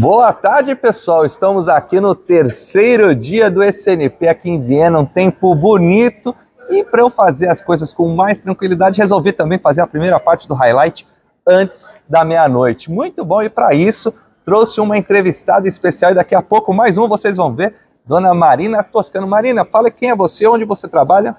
Boa tarde, pessoal. Estamos aqui no terceiro dia do SNP aqui em Viena, um tempo bonito. E para eu fazer as coisas com mais tranquilidade, resolvi também fazer a primeira parte do highlight antes da meia-noite. Muito bom, e para isso trouxe uma entrevistada especial e daqui a pouco mais um vocês vão ver, Dona Marina Toscano. Marina, fala quem é você, onde você trabalha?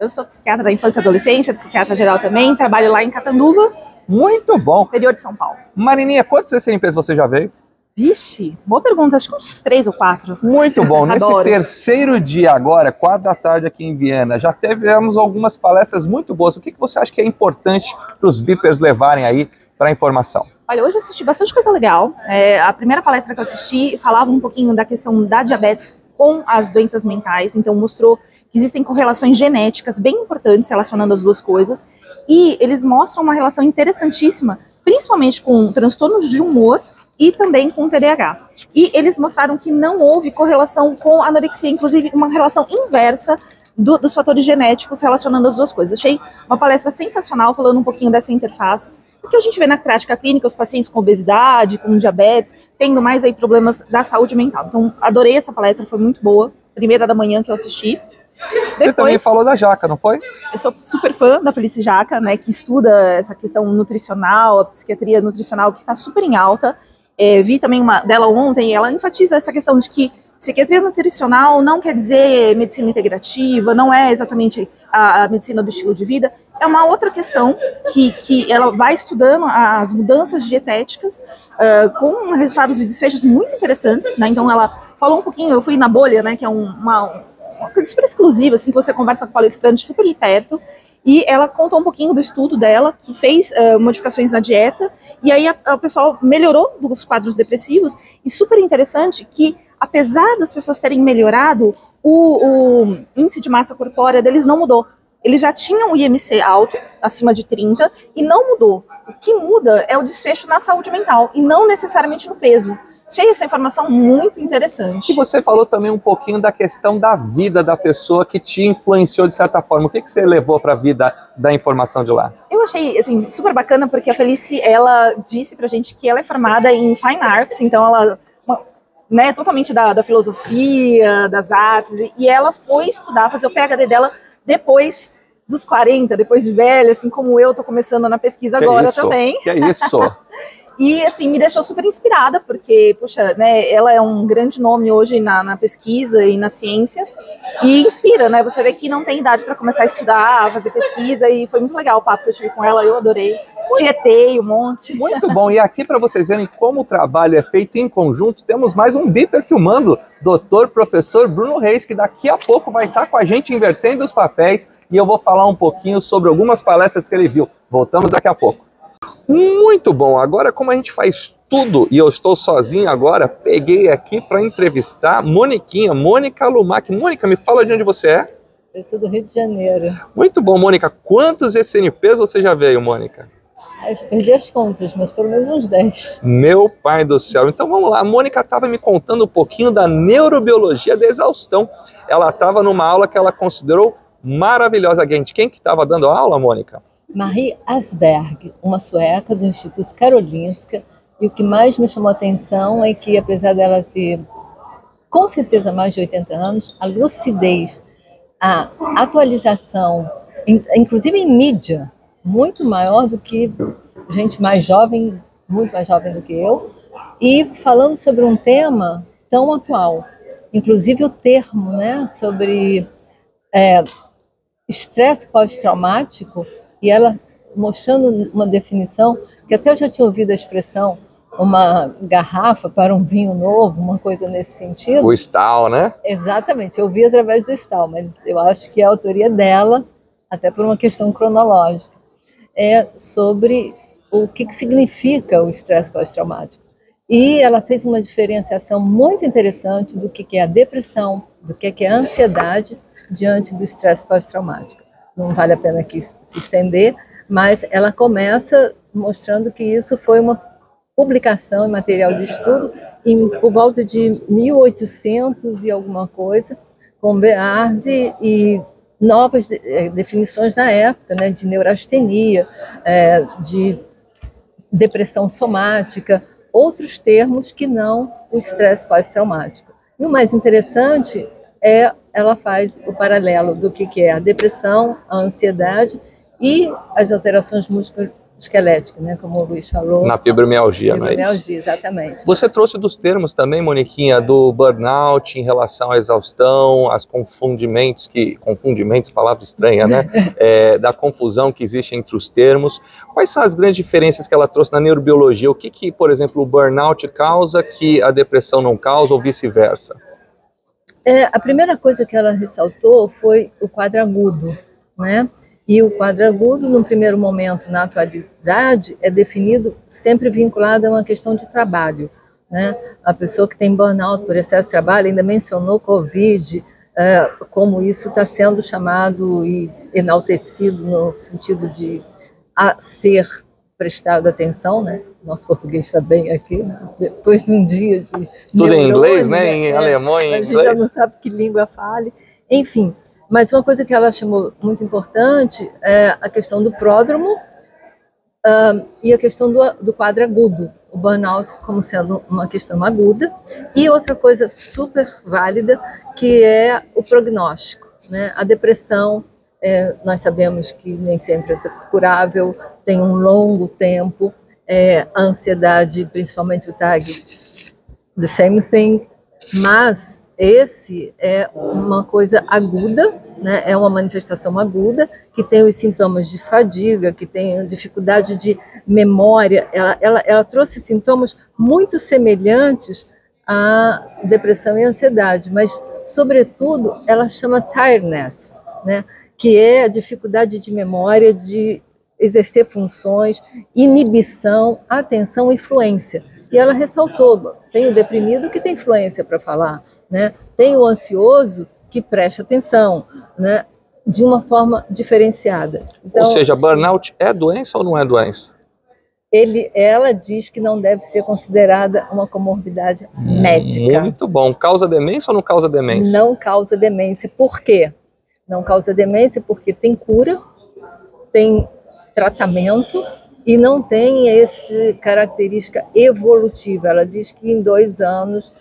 Eu sou psiquiatra da infância e adolescência, psiquiatra geral também, trabalho lá em Catanduva. Muito bom. Interior de São Paulo. Marininha, quantos SNPs você já veio? Vixe, boa pergunta, acho que uns três ou quatro. Muito bom. Nesse terceiro dia agora, quatro da tarde aqui em Viena, já tivemos algumas palestras muito boas. O que, que você acha que é importante para os beepers levarem aí para a informação? Olha, hoje eu assisti bastante coisa legal. É, a primeira palestra que eu assisti falava um pouquinho da questão da diabetes com as doenças mentais, então mostrou que existem correlações genéticas bem importantes relacionando as duas coisas, e eles mostram uma relação interessantíssima, principalmente com transtornos de humor e também com TDAH. E eles mostraram que não houve correlação com anorexia, inclusive uma relação inversa do, dos fatores genéticos relacionando as duas coisas. Achei uma palestra sensacional falando um pouquinho dessa interface. O que a gente vê na prática clínica, os pacientes com obesidade, com diabetes, tendo mais aí problemas da saúde mental. Então, adorei essa palestra, foi muito boa. Primeira da manhã que eu assisti. Você Depois, também falou da Jaca, não foi? Eu sou super fã da Felice Jaca, né, que estuda essa questão nutricional, a psiquiatria nutricional, que está super em alta. É, vi também uma dela ontem, ela enfatiza essa questão de que Psiquiatria nutricional não quer dizer medicina integrativa, não é exatamente a, a, medicina do estilo de vida, é uma outra questão que, que ela vai estudando as mudanças dietéticas uh, com resultados e desfechos muito interessantes, né? Então ela falou um pouquinho, eu fui na bolha, né, que é um, uma, uma coisa super exclusiva, assim, que você conversa com palestrante super de perto, e ela contou um pouquinho do estudo dela, que fez uh, modificações na dieta, e aí o pessoal melhorou dos quadros depressivos, e super interessante que apesar das pessoas terem melhorado, o, o, índice de massa corpórea deles não mudou. Eles já tinham o IMC alto, acima de 30, e não mudou. O que muda é o desfecho na saúde mental, e não necessariamente no peso. Achei essa informação muito interessante. E você falou também um pouquinho da questão da vida da pessoa que te influenciou de certa forma. O que, que você levou para a vida da informação de lá? Eu achei assim, super bacana porque a Felice ela disse pra gente que ela é formada em Fine Arts, então ela né, totalmente da, da filosofia, das artes, e, ela foi estudar, fazer o PhD dela depois dos 40, depois de velha, assim como eu tô começando na pesquisa que agora isso? também. Que é isso? e assim, me deixou super inspirada, porque, puxa, né, ela é um grande nome hoje na, na pesquisa e na ciência, e inspira, né? Você vê que não tem idade para começar a estudar, fazer pesquisa, e foi muito legal o papo que eu tive com ela, eu adorei tietei um monte. Muito bom. E aqui para vocês verem como o trabalho é feito em conjunto, temos mais um Biper filmando, doutor professor Bruno Reis, que daqui a pouco vai estar com a gente invertendo os papéis e eu vou falar um pouquinho sobre algumas palestras que ele viu. Voltamos daqui a pouco. Muito bom. Agora, como a gente faz tudo e eu estou sozinho agora, peguei aqui para entrevistar Moniquinha, Mônica Lumac. Mônica, me fala de onde você é. Eu sou do Rio de Janeiro. Muito bom, Mônica. Quantos SNPs você já veio, Mônica? Eu perdi as contas, mas pelo menos uns 10. Meu pai do céu. Então vamos lá. A Mônica estava me contando um pouquinho da neurobiologia da exaustão. Ela estava numa aula que ela considerou maravilhosa. Gente, quem que estava dando a aula, Mônica? Marie Asberg, uma sueca do Instituto Karolinska. E o que mais me chamou a atenção é que, apesar dela ter com certeza mais de 80 anos, a lucidez, a atualização, inclusive em mídia, muito maior do que gente mais jovem, muito mais jovem do que eu, e falando sobre um tema tão atual. Inclusive o termo né, sobre é, estresse pós-traumático, e ela mostrando uma definição, que até eu já tinha ouvido a expressão, uma garrafa para um vinho novo, uma coisa nesse sentido. O Stal, né? Exatamente, eu vi através do Stal, mas eu acho que é a autoria dela, até por uma questão cronológica é sobre o que, que significa o estresse pós-traumático. E ela fez uma diferenciação muito interessante do que, que é a depressão, do que, que é a ansiedade diante do estresse pós-traumático. Não vale a pena aqui se estender, mas ela começa mostrando que isso foi uma publicação em material de estudo em, por volta de 1800 e alguma coisa, com Beard e novas eh, definições na época, né, de neurastenia, é, de depressão somática, outros termos que não o estresse pós-traumático. E o mais interessante é ela faz o paralelo do que, que é a depressão, a ansiedade e as alterações musculoesqueléticas, né, como o Luiz falou. Na fibromialgia, fibromialgia não é isso? exatamente. Você trouxe dos termos também, Moniquinha, do burnout em relação à exaustão, as confundimentos, que confundimentos, palavra estranha, né? é, da confusão que existe entre os termos. Quais são as grandes diferenças que ela trouxe na neurobiologia? O que, que por exemplo, o burnout causa que a depressão não causa ou vice-versa? É, a primeira coisa que ela ressaltou foi o quadro agudo, né? E o quadro agudo, no primeiro momento, na atualidade, é definido sempre vinculado a uma questão de trabalho. Né? A pessoa que tem burnout por excesso de trabalho ainda mencionou Covid, é, como isso está sendo chamado e enaltecido no sentido de a ser prestado atenção, né? Nosso português está bem aqui, né? depois de um dia de tudo em inglês, né? Em é, alemão, em a inglês. A gente já não sabe que língua fale. Enfim, mas uma coisa que ela chamou muito importante é a questão do pródromo uh, e a questão do, do quadro agudo, o burnout como sendo uma questão aguda e outra coisa super válida que é o prognóstico, né? A depressão é, nós sabemos que nem sempre é curável, tem um longo tempo. É, a ansiedade, principalmente o tag, the same thing. Mas esse é uma coisa aguda, né? é uma manifestação aguda, que tem os sintomas de fadiga, que tem dificuldade de memória. Ela, ela, ela trouxe sintomas muito semelhantes à depressão e ansiedade, mas, sobretudo, ela chama tiredness, né? Que é a dificuldade de memória, de exercer funções, inibição, atenção e fluência. E ela ressaltou: tem o deprimido que tem fluência para falar, né? tem o ansioso que presta atenção, né? de uma forma diferenciada. Então, ou seja, burnout é doença ou não é doença? Ele, ela diz que não deve ser considerada uma comorbidade médica. Muito bom. Causa demência ou não causa demência? Não causa demência. Por quê? Não causa demência porque tem cura, tem tratamento e não tem essa característica evolutiva. Ela diz que em dois anos,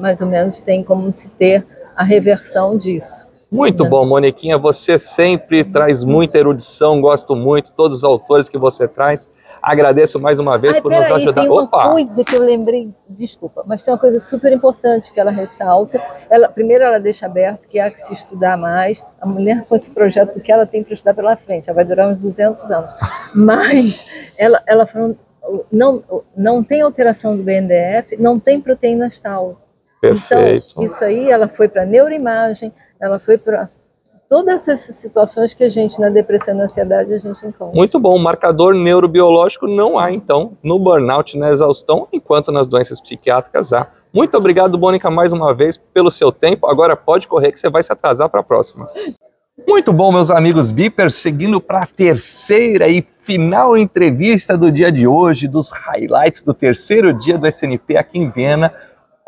mais ou menos, tem como se ter a reversão disso. Muito bom, Moniquinha. Você sempre traz muita erudição, gosto muito, todos os autores que você traz. Agradeço mais uma vez Ai, por nos aí, ajudar. Tem uma Opa. coisa que eu lembrei, desculpa, mas tem uma coisa super importante que ela ressalta. Ela, primeiro, ela deixa aberto que há que se estudar mais. A mulher, com esse projeto que ela tem para estudar pela frente, ela vai durar uns 200 anos. Mas ela, ela falando, não, não tem alteração do BNDF, não tem proteínas tal. Perfeito. Então, isso aí, ela foi para neuroimagem, ela foi para todas essas situações que a gente, na depressão e na ansiedade, a gente encontra. Muito bom. Marcador neurobiológico não há, então, no burnout, na exaustão, enquanto nas doenças psiquiátricas há. Muito obrigado, Mônica, mais uma vez, pelo seu tempo. Agora pode correr que você vai se atrasar para a próxima. Muito bom, meus amigos Beepers, seguindo para a terceira e final entrevista do dia de hoje, dos highlights do terceiro dia do SNP aqui em Viena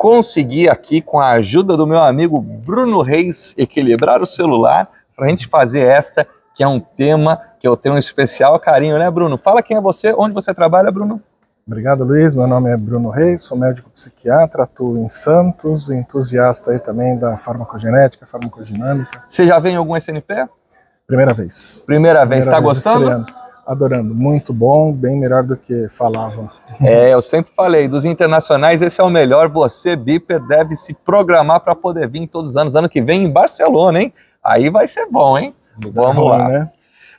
consegui aqui, com a ajuda do meu amigo Bruno Reis, equilibrar o celular para a gente fazer esta, que é um tema que eu tenho um especial carinho, né, Bruno? Fala quem é você, onde você trabalha, Bruno? Obrigado, Luiz. Meu nome é Bruno Reis, sou médico psiquiatra, atuo em Santos, entusiasta aí também da farmacogenética, farmacodinâmica. Você já veio em algum SNP? Primeira vez. Primeira vez, está gostando? Estreando adorando. Muito bom, bem melhor do que falavam. É, eu sempre falei, dos internacionais, esse é o melhor. Você, Biper, deve se programar para poder vir todos os anos. Ano que vem em Barcelona, hein? Aí vai ser bom, hein? Vamos ruim, lá. Né?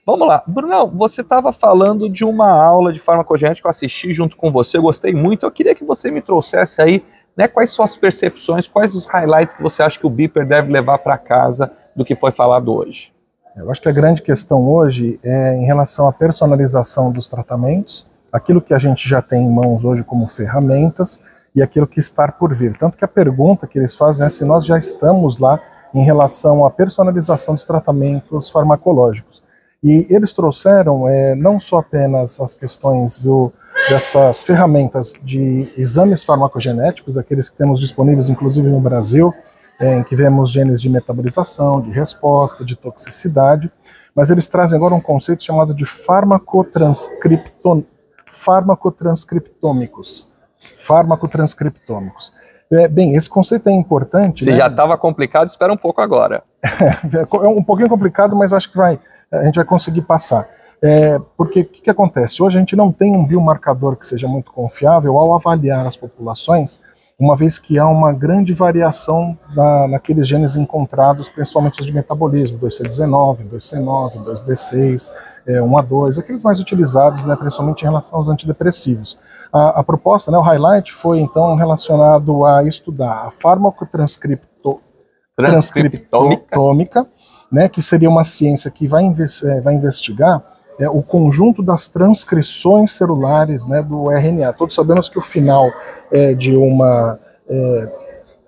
Vamos lá. Brunão, você estava falando de uma aula de farmacogenética que eu assisti junto com você, gostei muito. Eu queria que você me trouxesse aí né, quais suas percepções, quais os highlights que você acha que o Biper deve levar para casa do que foi falado hoje. Eu acho que a grande questão hoje é em relação à personalização dos tratamentos, aquilo que a gente já tem em mãos hoje como ferramentas e aquilo que está por vir. Tanto que a pergunta que eles fazem é se nós já estamos lá em relação à personalização dos tratamentos farmacológicos. E eles trouxeram é, não só apenas as questões do, dessas ferramentas de exames farmacogenéticos, aqueles que temos disponíveis inclusive no Brasil, em que vemos genes de metabolização, de resposta, de toxicidade, mas eles trazem agora um conceito chamado de farmacotranscripton, farmacotranscriptômicos. fármaco-transcriptômicos. É, bem, esse conceito é importante. Se né? já estava complicado, espera um pouco agora. é um pouquinho complicado, mas acho que vai, a gente vai conseguir passar. É, porque o que, que, acontece? Hoje a gente não tem um biomarcador que seja muito confiável ao avaliar as populações, uma vez que há uma grande variação na, naqueles genes encontrados, principalmente os de metabolismo, 2C19, 2C9, 2D6, é, 1A2, aqueles mais utilizados, né, principalmente em relação aos antidepressivos. A, a proposta, né, o highlight, foi então relacionado a estudar a farmacotranscriptômica, né, que seria uma ciência que vai, é, vai investigar é, o conjunto das transcrições celulares né, do RNA. Todos sabemos que o final é, de, uma, é,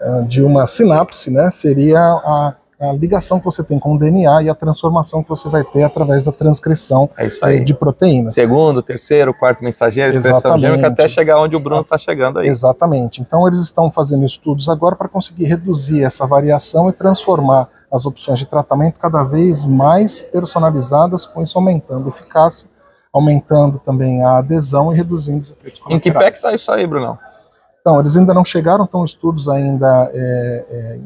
é, de uma sinapse né, seria a, a, ligação que você tem com o DNA e a transformação que você vai ter através da transcrição é de proteínas. Segundo, terceiro, quarto mensageiro, expressão gênica, até chegar onde o Bruno está chegando aí. Exatamente. Então eles estão fazendo estudos agora para conseguir reduzir essa variação e transformar as opções de tratamento cada vez mais personalizadas, com isso aumentando a eficácia, aumentando também a adesão e reduzindo os efeitos colaterais. Em que pé que está isso aí, Brunão? Então, eles ainda não chegaram, estão estudos ainda, é, é,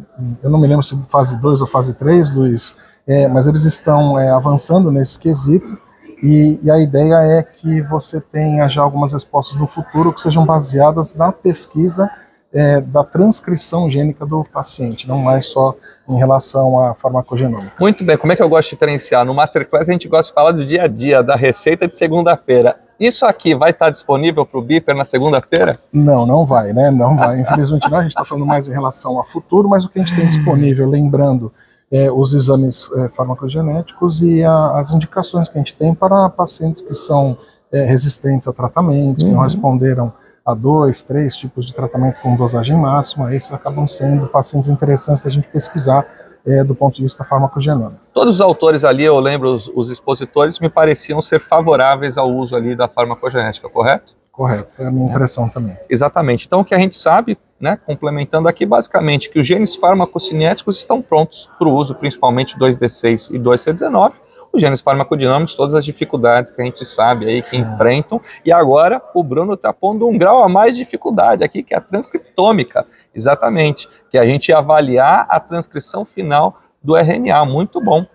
eu não me lembro se fase 2 ou fase 3, Luiz, é, mas eles estão é, avançando nesse quesito, e, e, a ideia é que você tenha já algumas respostas no futuro que sejam baseadas na pesquisa é, da transcrição gênica do paciente, não mais só em relação à farmacogenômica. Muito bem, como é que eu gosto de diferenciar? No Masterclass a gente gosta de falar do dia a dia, da receita de segunda-feira. Isso aqui vai estar disponível para o Beeper na segunda-feira? Não, não vai, né? Não vai. Infelizmente não, a gente está falando mais em relação a futuro, mas o que a gente tem disponível, lembrando é, os exames é, farmacogenéticos e a, as indicações que a gente tem para pacientes que são é, resistentes a tratamentos, uhum. que não responderam a dois, três tipos de tratamento com dosagem máxima, esses acabam sendo pacientes interessantes da gente pesquisar é, do ponto de vista farmacogenômico. Todos os autores ali, eu lembro, os, os, expositores, me pareciam ser favoráveis ao uso ali da farmacogenética, correto? Correto, é a minha impressão também. Exatamente. Então, o que a gente sabe, né, complementando aqui, basicamente, que os genes farmacocinéticos estão prontos para o uso, principalmente 2D6 e 2C19, os genes farmacodinâmicos, todas as dificuldades que a gente sabe aí que Sim. enfrentam. E agora o Bruno está pondo um grau a mais de dificuldade aqui, que é a transcriptômica, exatamente, que é a gente avaliar a transcrição final do RNA. Muito bom.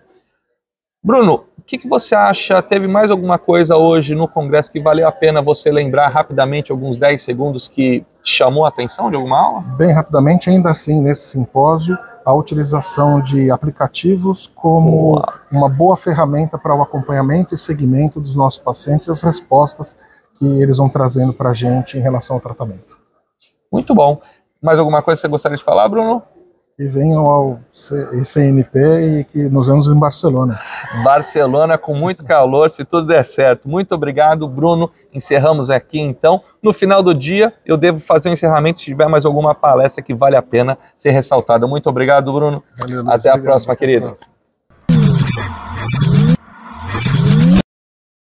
Bruno, o que, que, você acha? Teve mais alguma coisa hoje no Congresso que valeu a pena você lembrar rapidamente, alguns 10 segundos, que chamou a atenção de alguma aula? Bem rapidamente, ainda assim, nesse simpósio, a utilização de aplicativos como boa. uma boa ferramenta para o acompanhamento e seguimento dos nossos pacientes e as respostas que eles vão trazendo para a gente em relação ao tratamento. Muito bom. Mais alguma coisa que você gostaria de falar, Bruno? Que venham ao CNP e que nos vemos em Barcelona. Barcelona com muito calor, se tudo der certo. Muito obrigado, Bruno. Encerramos aqui então. No final do dia, eu devo fazer o um encerramento se tiver mais alguma palestra que vale a pena ser ressaltada. Muito obrigado, Bruno. Valeu, Até a próxima, querido.